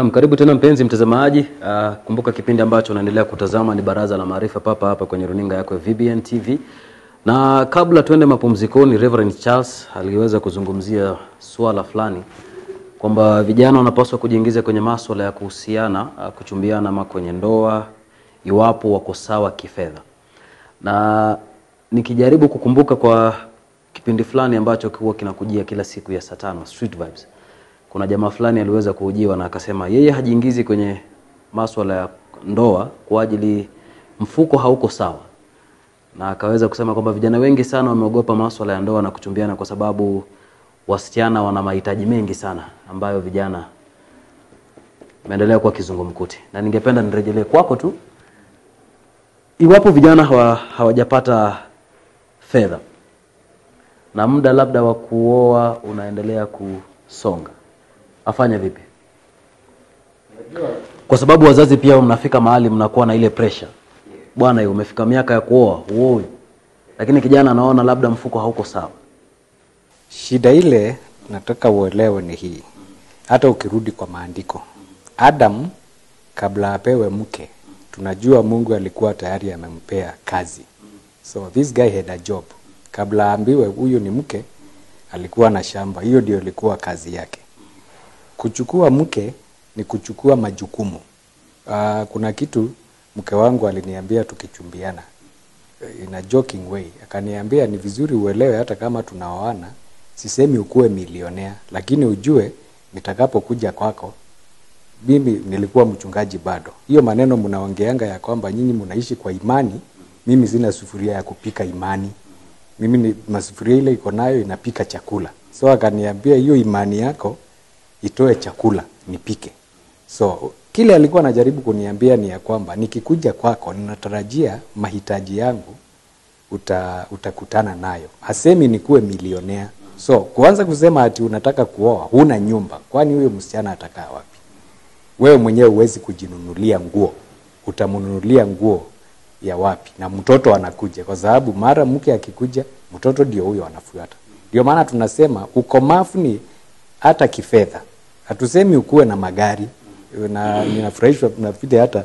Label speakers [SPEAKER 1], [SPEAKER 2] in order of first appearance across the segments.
[SPEAKER 1] Naam, karibu tena mpenzi mtazamaji. Uh, kumbuka kipindi ambacho unaendelea kutazama ni Baraza la Maarifa papa hapa kwenye runinga yako ya VBN TV. Na kabla tuende mapumzikoni, Reverend Charles aliweza kuzungumzia swala fulani kwamba vijana wanapaswa kujiingiza kwenye maswala ya kuhusiana, uh, kuchumbiana ama kwenye ndoa iwapo wako sawa kifedha. Na nikijaribu kukumbuka kwa kipindi fulani ambacho huwa kinakujia kila siku ya saa tano Street Vibes kuna jamaa fulani aliweza kuhojiwa na akasema yeye hajiingizi kwenye maswala ya ndoa kwa ajili mfuko hauko sawa, na akaweza kusema kwamba vijana wengi sana wameogopa maswala ya ndoa na kuchumbiana kwa sababu wasichana wana mahitaji mengi sana ambayo vijana imeendelea kuwa kizungumkuti, na ningependa nirejelee kwako tu, iwapo vijana hawa, hawajapata fedha na muda labda wa kuoa unaendelea kusonga afanye vipi? Kwa sababu wazazi pia mnafika mahali mnakuwa na ile pressure, bwana, umefika miaka ya kuoa uoe, lakini kijana anaona labda mfuko hauko sawa.
[SPEAKER 2] Shida ile nataka uelewe ni hii, hata ukirudi kwa maandiko, Adam kabla apewe mke, tunajua Mungu alikuwa tayari amempea kazi, so this guy had a job. Kabla aambiwe huyu ni mke, alikuwa na shamba, hiyo ndio ilikuwa kazi yake. Kuchukua mke ni kuchukua majukumu. Uh, kuna kitu mke wangu aliniambia tukichumbiana in a joking way, akaniambia ni vizuri uelewe, hata kama tunaoana, sisemi ukuwe milionea, lakini ujue nitakapokuja kwako mimi nilikuwa mchungaji bado. Hiyo maneno mnaongeanga ya kwamba nyinyi mnaishi kwa imani, mimi sina sufuria ya kupika imani. Mimi ni masufuria ile iko nayo inapika chakula. So akaniambia hiyo imani yako itoe chakula nipike. So kile alikuwa anajaribu kuniambia ni ya kwamba nikikuja kwako ninatarajia mahitaji yangu uta, utakutana nayo. Hasemi nikuwe milionea. So kuanza kusema ati unataka kuoa, huna nyumba, kwani huyo msichana atakaa wapi? Wewe mwenyewe huwezi kujinunulia nguo, utamnunulia nguo ya wapi? Na mtoto anakuja, kwa sababu mara mke akikuja, mtoto ndio huyo anafuata. Ndio maana tunasema ukomavu ni hata kifedha. Hatusemi ukuwe na magari na ninafurahishwa na vile hata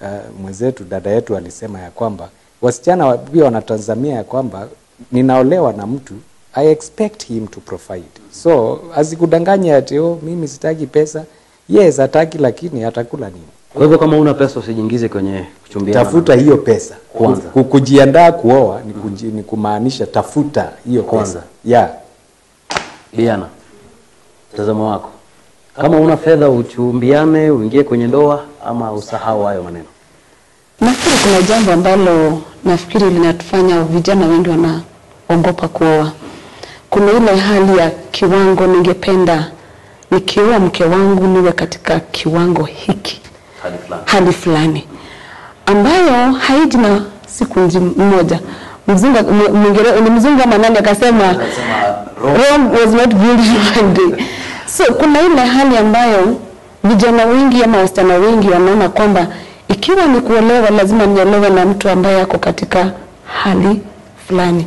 [SPEAKER 2] uh, mwenzetu dada yetu alisema ya kwamba wasichana wa- pia wanatazamia ya kwamba ninaolewa na mtu I expect him to provide. So azikudanganya ati oh, mimi sitaki pesa. Yes, hataki lakini atakula nini?
[SPEAKER 1] Kwa hivyo kama una pesa usijiingize kwenye kuchumbia.
[SPEAKER 2] Tafuta hiyo pesa.
[SPEAKER 1] Kwanza.
[SPEAKER 2] Ku- Kujiandaa kuoa ni, kuji, ni kumaanisha tafuta hiyo
[SPEAKER 1] Kwanza.
[SPEAKER 2] pesa. Yeah.
[SPEAKER 1] Iana. mtazamo wako, kama una fedha uchumbiane, uingie kwenye ndoa ama usahau hayo maneno?
[SPEAKER 3] Nafikiri kuna jambo ambalo nafikiri linatufanya vijana wengi wanaogopa kuoa. Kuna ile hali ya kiwango, ningependa nikioa mke wangu niwe katika kiwango hiki
[SPEAKER 1] Hali fulani.
[SPEAKER 3] hali fulani ambayo haiji na siku nji- moja. Mzinga ni mzungu ama nani akasema Rome was not built in one day. So kuna ile hali ambayo vijana wengi ama wasichana wengi wanaona kwamba ikiwa ni kuolewa lazima niolewe na mtu ambaye ako katika hali fulani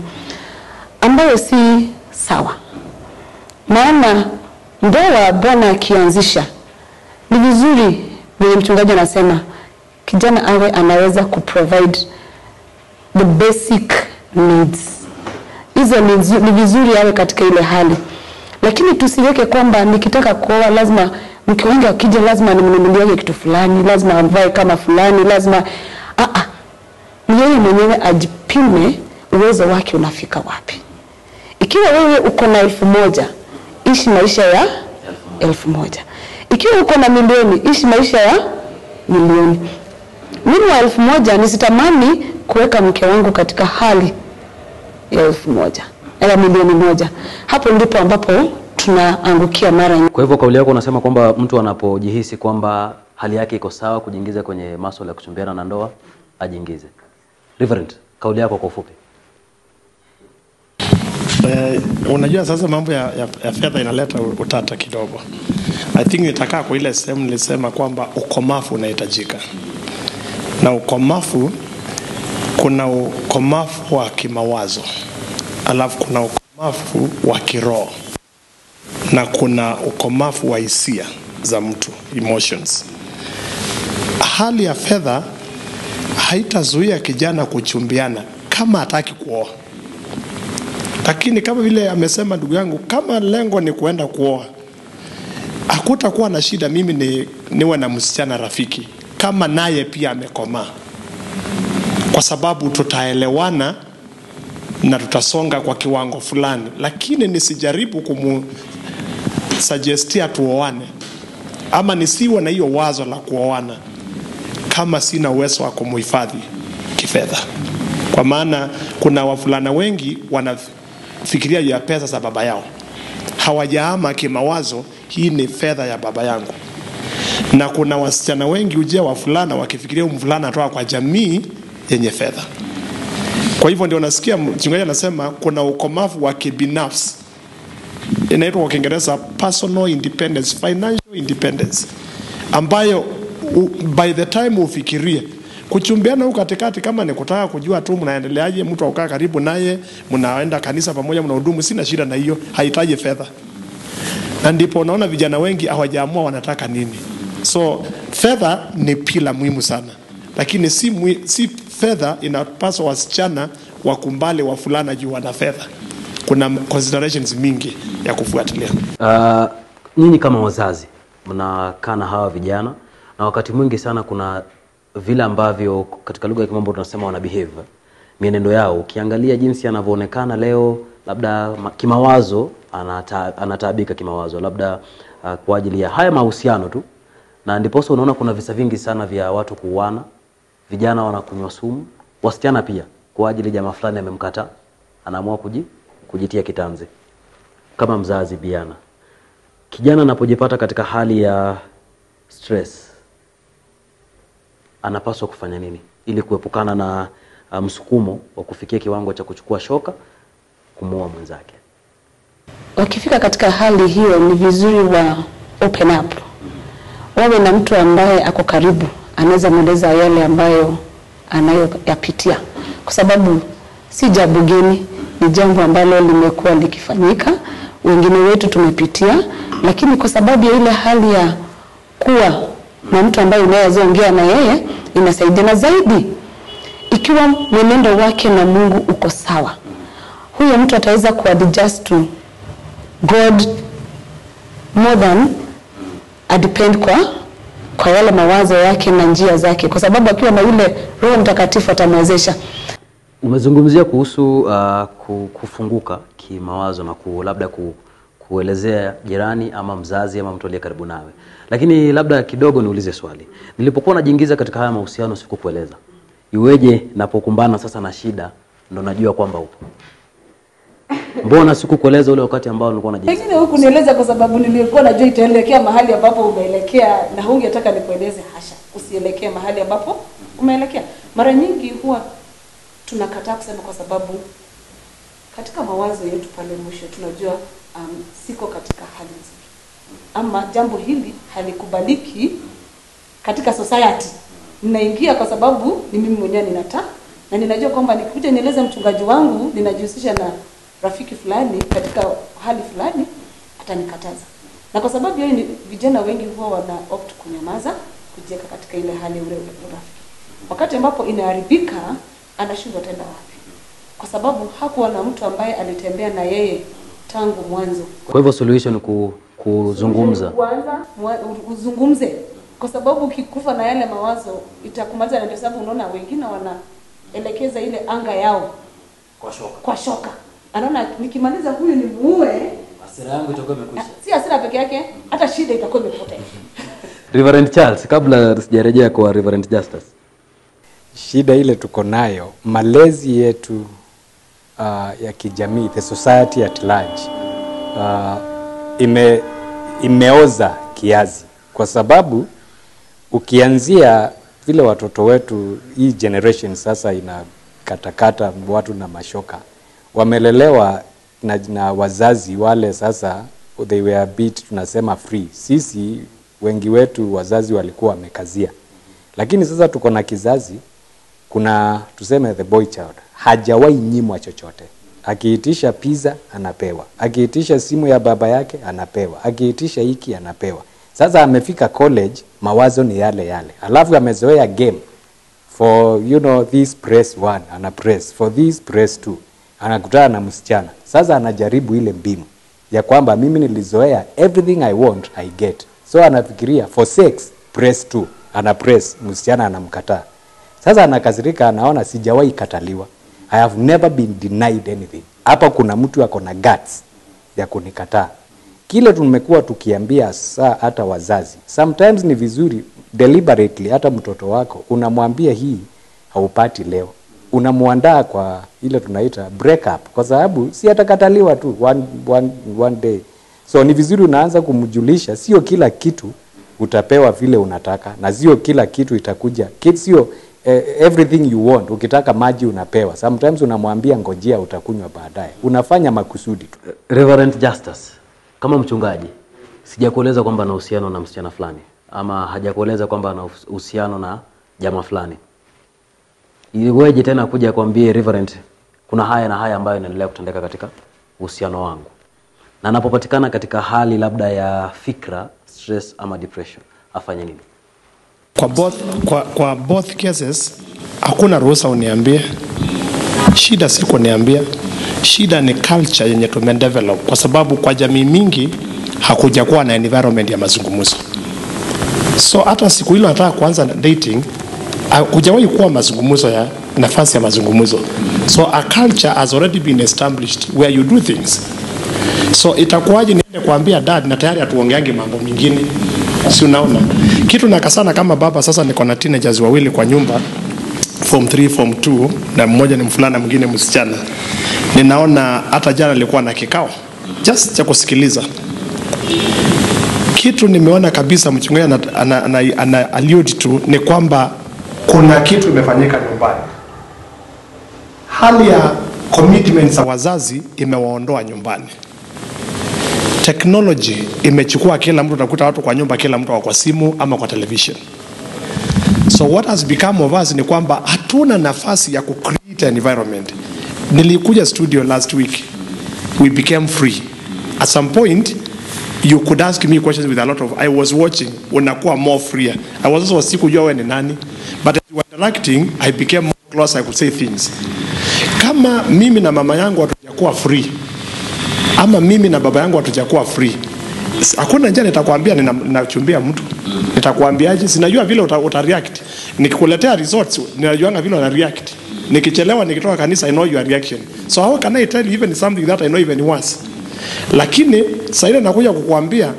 [SPEAKER 3] ambayo si sawa. Maana ndoa Bwana akianzisha ni vizuri vile mchungaji anasema kijana awe anaweza kuprovide the basic needs. Hizo ni vizuri awe katika ile hali, lakini tusiweke kwamba nikitaka kuoa lazima mke wangu akija lazima nimnunuliage kitu fulani, lazima avae kama fulani, lazima ah ah, ni yeye mwenyewe ajipime uwezo wake unafika wapi. Ikiwa wewe uko na elfu moja ishi maisha ya elfu moja. Ikiwa uko na milioni ishi maisha ya milioni. Mimi wa elfu moja nisitamani kuweka mke wangu katika hali ya elfu moja ya milioni moja. Hapo ndipo ambapo tunaangukia mara nyingi.
[SPEAKER 1] Kwa hivyo kauli yako unasema kwamba mtu anapojihisi kwamba hali yake iko sawa kujiingiza kwenye masuala ya kuchumbiana na ndoa ajiingize. Reverend, kauli yako kwa ufupi.
[SPEAKER 4] Eh, unajua sasa mambo ya, ya, ya fedha inaleta utata kidogo. I think nitakaa kwa ile sehemu nilisema kwamba ukomafu unahitajika, na ukomafu, kuna ukomafu wa kimawazo, alafu kuna ukomafu wa kiroho na kuna ukomafu wa hisia. za mtu emotions. Hali ya fedha haitazuia kijana kuchumbiana kama hataki kuoa, lakini kama vile amesema ndugu yangu, kama lengo ni kuenda kuoa, hakutakuwa na shida mimi ni, niwe na msichana rafiki kama naye pia amekomaa, kwa sababu tutaelewana na tutasonga kwa kiwango fulani, lakini nisijaribu kumsuggestia tuoane ama nisiwe na hiyo wazo la kuoana kama sina uwezo wa kumuhifadhi kifedha, kwa maana kuna wafulana wengi wanafikiria ya pesa za baba yao, hawajaama kimawazo, hii ni fedha ya baba yangu. Na kuna wasichana wengi ujia wavulana wakifikiria mvulana atoka kwa jamii yenye fedha. Kwa hivyo ndio nasikia mchungaji anasema kuna ukomavu wa kibinafsi, inaitwa kwa Kiingereza personal independence, financial independence, ambayo u, by the time ufikirie kuchumbiana huko katikati, kama ni kutaka kujua tu mnaendeleaje, mtu aukaa karibu naye, mnaenda kanisa pamoja, mnahudumu, sina shida na hiyo, hahitaji fedha. Na ndipo unaona vijana wengi hawajaamua wanataka nini. So fedha ni pila muhimu sana, lakini si, si fedha inapaswa wasichana wakumbale wafulana juu wana fedha. Kuna considerations mingi ya kufuatilia.
[SPEAKER 1] Uh, nyinyi kama wazazi mnakaa na hawa vijana na wakati mwingi sana kuna vile ambavyo katika lugha ya kimombo tunasema wana behave mienendo yao. Ukiangalia jinsi anavyoonekana leo, labda kimawazo anata, anataabika kimawazo, labda uh, kwa ajili ya haya mahusiano tu, na ndiposa unaona kuna visa vingi sana vya watu kuuana, vijana wanakunywa sumu, wasichana pia, kwa ajili jamaa fulani amemkataa, anaamua kuji, kujitia kitanzi. Kama mzazi Biana, kijana anapojipata katika hali ya stress anapaswa kufanya nini? Ili kuepukana na uh, msukumo wa kufikia kiwango cha kuchukua shoka kumuua mwenzake?
[SPEAKER 3] wakifika katika hali hiyo ni vizuri wa open up, wawe na mtu ambaye ako karibu, anaweza mweleza yale ambayo anayoyapitia, kwa sababu si jambo geni, ni jambo ambalo limekuwa likifanyika, wengine wetu tumepitia, lakini kwa sababu ya ile hali ya kuwa na mtu ambaye unaweza ongea na yeye inasaidia, na zaidi ikiwa mwenendo wake na Mungu uko sawa, huyo mtu ataweza kuadjust to God more than adepend kwa kwa yale mawazo yake na njia zake, kwa sababu akiwa na yule Roho Mtakatifu atamwezesha.
[SPEAKER 1] Umezungumzia kuhusu uh, kufunguka kimawazo na labda ku, kuelezea jirani ama mzazi ama mtu aliye karibu nawe, lakini labda kidogo niulize swali. Nilipokuwa najiingiza katika haya mahusiano sikukueleza, iweje napokumbana sasa na shida ndo najua kwamba upo? Mbona sikukueleza ule wakati ambao nilikuwa najiingiza?
[SPEAKER 5] Pengine hukunieleza kwa sababu nilikuwa najua itaelekea mahali ambapo umeelekea, na hungetaka nikueleze. Hasha, usielekee mahali ambapo umeelekea. Mara nyingi huwa tunakataa kusema kwa sababu katika mawazo yetu pale mwisho tunajua um, siko katika hali nzuri, ama jambo hili halikubaliki katika society. Ninaingia kwa sababu ni mimi mwenyewe ninata na ninajua kwamba nikikuja nieleze mchungaji wangu ninajihusisha na rafiki fulani katika hali fulani, atanikataza. Na kwa sababu hiyo, vijana wengi huwa wana opt kunyamaza, kujiweka katika ile hali ule urafiki. Wakati ambapo inaharibika, anashindwa tena wapi, kwa sababu hakuwa na mtu ambaye alitembea na yeye tangu mwanzo
[SPEAKER 1] Kwa hivyo solution ni ku, kuzungumza.
[SPEAKER 5] kwanza uzungumze, kwa sababu ukikufa na yale mawazo itakumaliza, na ndio sababu unaona wengine wanaelekeza ile anga yao
[SPEAKER 1] Kwa shoka.
[SPEAKER 5] kwa shoka. Anaona nikimaliza huyu ni muue,
[SPEAKER 1] Hasira yangu itakuwa imekwisha.
[SPEAKER 5] si hasira peke yake, hata shida itakuwa imepotea.
[SPEAKER 1] Reverend Charles, kabla sijarejea kwa Reverend Justus.
[SPEAKER 2] Shida ile tuko nayo, malezi yetu uh, ya kijamii, the society at large uh, ime, imeoza kiasi, kwa sababu ukianzia vile watoto wetu, hii generation sasa inakatakata watu na mashoka, wamelelewa na, na wazazi wale sasa they were a bit tunasema free. Sisi wengi wetu wazazi walikuwa wamekazia, lakini sasa tuko na kizazi kuna tuseme the boy child. Hajawahi nyimwa chochote. Akiitisha pizza anapewa, akiitisha simu ya baba yake anapewa, akiitisha hiki anapewa. Sasa amefika college, mawazo ni yale yale, alafu amezoea game. For you know this press one ana press. For this press two, anakutana na msichana. Sasa, anajaribu ile mbinu. Ya kwamba mimi nilizoea everything I want I get, so anafikiria for sex press two, ana press, msichana anamkataa. Sasa anakasirika, anaona sijawahi kataliwa, I have never been denied anything. Hapa kuna mtu ako na guts ya kunikataa. Kile tumekuwa tukiambia saa hata wazazi, sometimes ni vizuri deliberately, hata mtoto wako unamwambia hii haupati leo, unamwandaa kwa ile tunaita break up, kwa sababu si atakataliwa tu one, one, one day. So ni vizuri unaanza kumjulisha, sio kila kitu utapewa vile unataka, na sio kila kitu itakuja, sio everything you want. Ukitaka maji unapewa, sometimes unamwambia ngojea, utakunywa baadaye. Unafanya makusudi tu.
[SPEAKER 1] Reverend Justus, kama mchungaji, sijakueleza kwamba ana uhusiano na msichana fulani ama hajakueleza kwamba ana uhusiano na jamaa fulani. Iweje tena kuja kwambie Reverend, kuna haya na haya ambayo inaendelea kutendeka katika uhusiano wangu, na anapopatikana katika hali labda ya fikra, stress ama depression, afanye nini?
[SPEAKER 4] Kwa both, kwa, kwa both cases hakuna ruhusa uniambie. Shida si kuniambia. Shida ni culture yenye tumedevelop. Kwa sababu kwa jamii mingi hakuja kuwa na environment ya mazungumzo. So hata siku hilo nataka kuanza dating hakujawahi kuwa mazungumzo ya nafasi ya mazungumzo. So a culture has already been established where you do things. So itakuwaje niende kuambia dad na tayari hatuongeangi mambo mengine si unaona? Kitu nakasana kama baba sasa niko na teenagers wawili kwa nyumba form 3 form 2 na mmoja ni mfulana mwingine msichana. Ninaona hata jana alikuwa na kikao just cha kusikiliza. Kitu nimeona kabisa mchungaji ana, ana, ana, ana allude to ni kwamba kuna kitu imefanyika nyumbani. Hali ya commitment za wazazi imewaondoa nyumbani technology imechukua kila mtu nakuta watu kwa nyumba kila mtu kwa simu ama kwa television. So what has become of us ni kwamba hatuna nafasi ya ku create an environment. Nilikuja studio last week. We became free. At some point you could ask me questions with a lot of i was watching unakuwa more freer. I was also sikujua wewe ni nani but as we were interacting i became more close, i could say things. Kama mimi na mama yangu hatujakuwa free ama mimi na baba yangu hatujakuwa free. Hakuna njia nitakwambia ninachumbia mtu. Nitakwambiaje? Sinajua vile uta, uta react nikikuletea results ninajuanga vile una react nikichelewa nikitoka kanisa i know your reaction. So how can i tell you even something that i know even worse? Lakini sasa ile nakuja kukuambia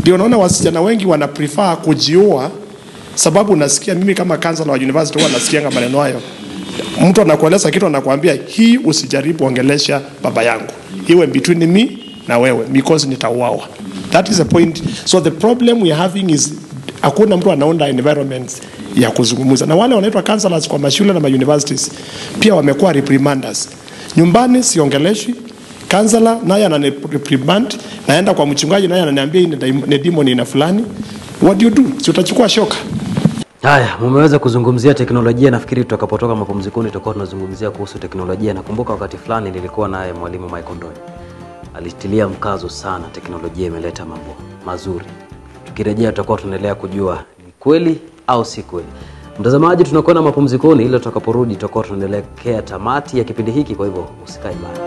[SPEAKER 4] ndio naona wasichana wengi wana prefer kujiua sababu nasikia mimi kama kansala wa university huwa nasikianga maneno hayo mtu anakueleza kitu anakuambia hii usijaribu ongelesha baba yangu. Iwe between me na wewe because nitauawa. That is the point. So the problem we are having is hakuna mtu anaunda environment ya kuzungumza. Na wale wanaitwa counselors kwa mashule na mauniversities pia wamekuwa reprimanders. Nyumbani siongeleshi kansala naye anani reprimand naenda kwa mchungaji naye ananiambia ni demon ina fulani. What do you do? Si utachukua shoka
[SPEAKER 1] Haya, mumeweza kuzungumzia teknolojia. Nafikiri tutakapotoka mapumzikoni tutakuwa tunazungumzia kuhusu teknolojia. Nakumbuka wakati fulani nilikuwa naye mwalimu Michael Ndoi, alitilia mkazo sana, teknolojia imeleta mambo mazuri. Tukirejea tutakuwa tunaendelea kujua ni kweli au si kweli. Mtazamaji, tunakwenda mapumzikoni, ili tutakaporudi tutakuwa tunaelekea tamati ya kipindi hiki, kwa hivyo usikae mbali.